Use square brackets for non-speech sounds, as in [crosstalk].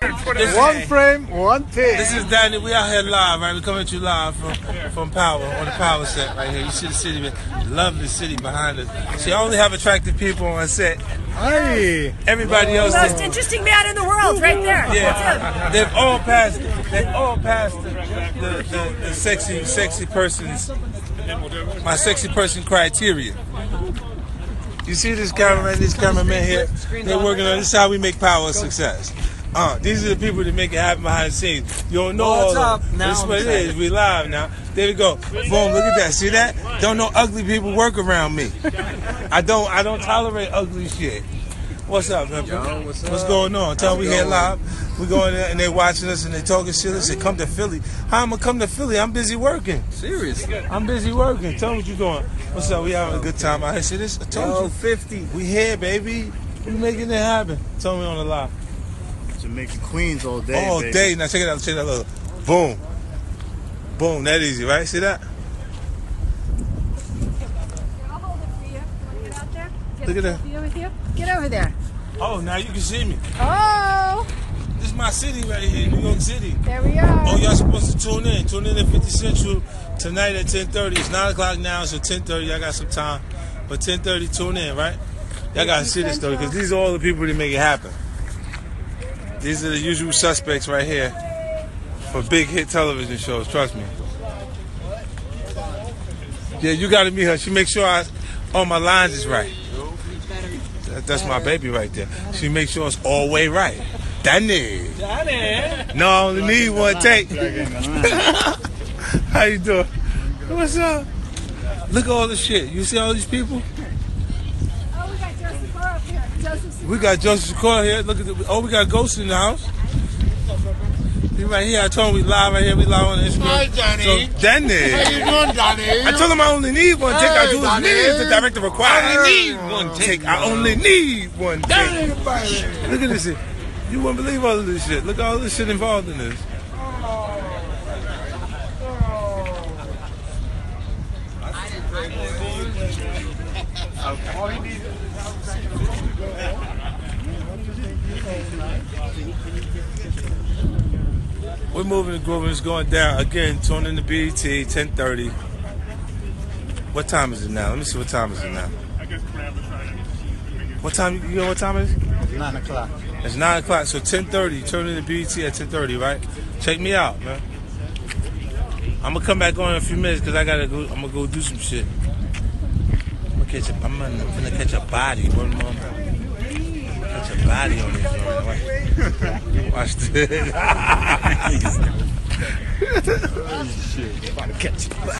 This One is, frame, one take. this is Danny. We out here live, right? We coming to you live from from Power on the Power set right here. You see the city, man. Lovely city behind us. See, I only have attractive people on set. Hey. Everybody else, The Most interesting man in the world, right there. Yeah, they've all passed. They've all passed the, the, the, the sexy, sexy person's my sexy person criteria. You see this cameraman, these cameramen here, they're working on this is how we make power a success. Uh, these are the people that make it happen behind the scenes. You don't know What's all up? of. Now This is what it excited. is. We live now. There we go. Boom, look at that. See that? Don't know ugly people work around me. I don't I don't tolerate ugly shit. What's up, man? Yo, what's up? What's up? going on? Tell How's me it here live. We going there and they watching us and they talking shit. They said, come to Philly. How am I come to Philly? I'm busy working. Seriously. I'm busy working. Tell me what you doing. What's up? We having a good time out here. See this? I told Yo, you. 50. We here, baby. We making it happen. Tell me on the live. Jamaican Queens all day. All baby. day. Now check it out. Check it out. Look. Boom. Boom. That easy, right? See that? I'll hold it for you. Want to get out there? Get Look at that. selfie with you? Get over there. Oh, now you can see me. Oh, This is my city right here, New York City. there we are. Oh, y'all supposed to tune in. Tune in at 50 Central tonight at 10:30. It's 9 o'clock now, so 10:30. I got some time, but 10:30 tune in, right? Y'all gotta see this though, because these are all the people that make it happen. These are the usual suspects right here for big hit television shows. Trust me. Yeah, you gotta meet her. She makes sure I, all my lines is right. That- That's my baby right there. She makes sure it's all way right. Danny. Danny. No, I only need one take. [laughs] How you doing? What's up? Look at all this shit. You see all these people? Oh, we got Joseph Sikora up here. Joseph We got Joseph Sikora here. Look at the, oh, we got Ghost in the house. He right here. I told him we live right here. We live on Instagram. Hi, Danny. So, Danny. How you doing, Danny? I told him I only need one take. I do Danny. need is the director requires. I only need one take. I only need one take. Danny. Look at this shit. You wouldn't believe all of this shit. Look at all this shit involved in this. We're moving and it's going down. Again, tune in to BET, 1030. What time is it now? Let me see what time is it now. What time, you know what time it is? Nine o'clock. It's 9 o'clock, so 1030. Turn in to BET at 1030, right? Check me out, man. I'm gonna come back on in a few minutes because I gotta go. I'm gonna go do some shit. I'm gonna catch a. I'm gonna, I'm gonna catch a body. One more. A body on joint. Watch, [laughs] watch this. [laughs] Shit. About to catch.